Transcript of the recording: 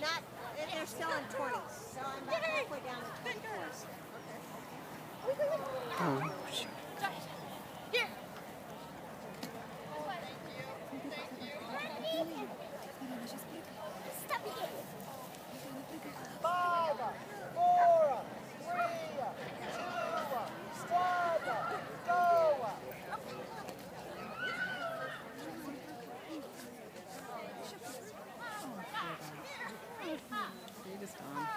not, they're still in 20s, so I'm about halfway down to 20. Dom.